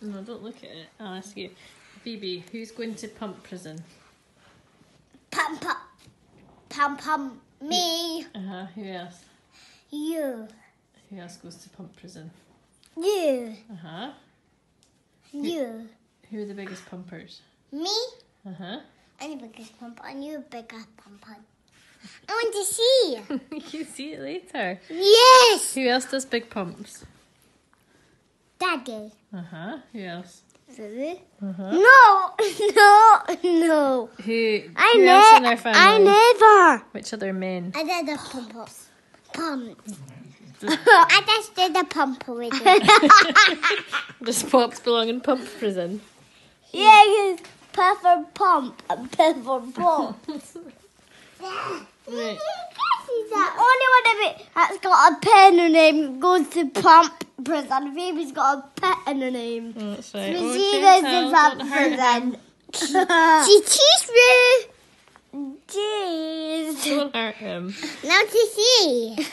No, don't look at it. I'll ask you. Phoebe, who's going to pump prison? Pum pum. Pum pum. Me. Uh huh. Who else? You. Who else goes to pump prison? You. Uh huh. You. Who are the biggest pumpers? Me. Uh huh. I'm the biggest pump and you're the biggest pump. I want to see. you can see it later. yes. Who else does big pumps? Daddy. Uh huh. Yes. Really? Uh huh. No, no, no. Who? I who else in never. family? I never. Which other men? I did the pump. Pump. I just did the pump already. Does Pops belong in pump prison? yeah, he's pepper pump and pepper pump. Right. The only one of it that's got a pen in name goes to pump prison. Baby's got a pet in her name. Oh, that's right. Oh, Chantal, to pump don't hurt him. she teased me. Jeez. Don't hurt him. Now to see.